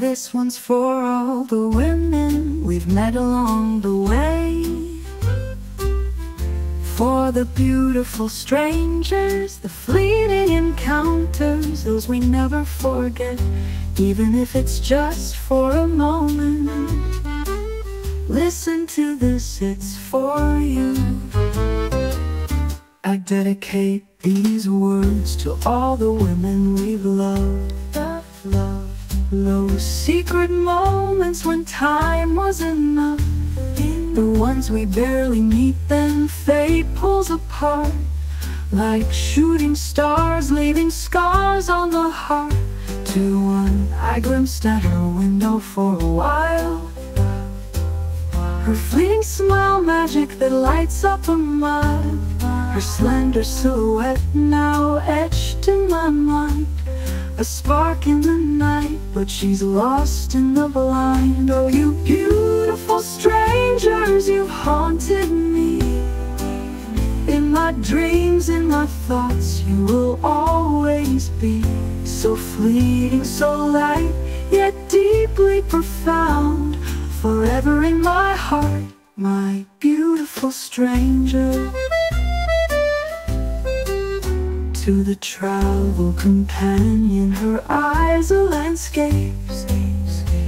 This one's for all the women we've met along the way. For the beautiful strangers, the fleeting encounters, those we never forget, even if it's just for a moment. Listen to this, it's for you. I dedicate these words to all the women we've loved. Those secret moments when time was enough. The ones we barely meet, then fate pulls apart. Like shooting stars, leaving scars on the heart. To one I glimpsed at her window for a while. Her fleeting smile, magic that lights up a mile. Her slender silhouette now etched in my mind. A spark in the night, but she's lost in the blind. Oh, you beautiful strangers, you've haunted me. In my dreams, in my thoughts, you will always be. So fleeting, so light, yet deeply profound. Forever in my heart, my beautiful stranger to the travel companion. Her eyes are landscapes.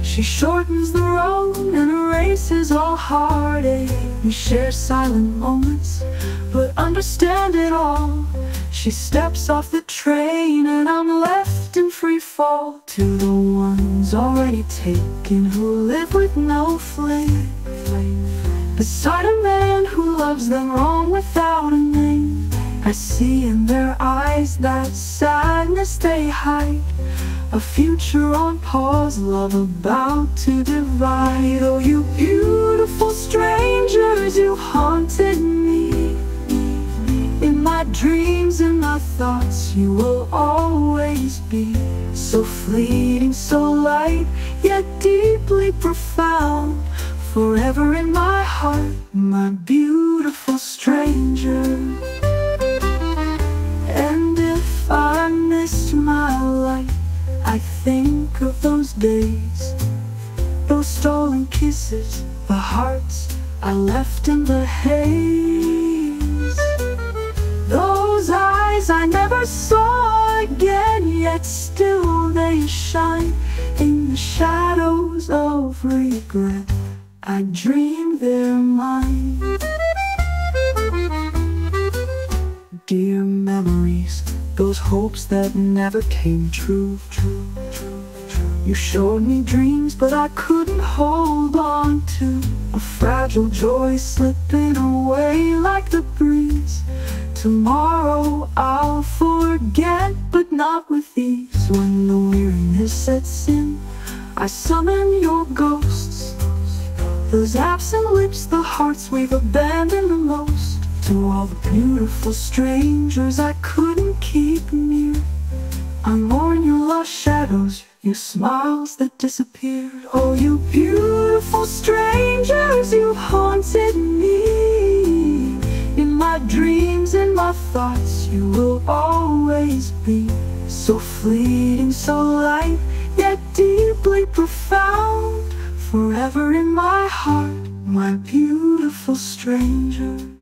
She shortens the road and erases all heartache. We share silent moments, but understand it all. She steps off the train and I'm left in free fall. To the ones already taken who live with no flame. Beside a man who loves them wrong without a name I see in their eyes that sadness they hide. A future on pause, love about to divide. Oh, you beautiful strangers, you haunted me. In my dreams, in my thoughts, you will always be So fleeting, so light, yet deeply profound. Forever in my heart, my beautiful those days. Those stolen kisses The hearts I left in the haze. Those eyes I never saw again Yet still they shine In the shadows of regret. I dream they're mine Dear memories those hopes that never came true, true. You showed me dreams, but I couldn't hold on to A fragile joy slipping away like the breeze. Tomorrow I'll forget, but not with ease. When the weariness sets in, I summon your ghosts. Those absent lips, the hearts we've abandoned the most. To all the beautiful strangers I couldn't keep near I mourn your lost shadows, your smiles that disappeared. Oh, you beautiful strangers, you haunted me. In my dreams, in my thoughts, you will always be So fleeting, so light, yet deeply profound. Forever in my heart, my beautiful stranger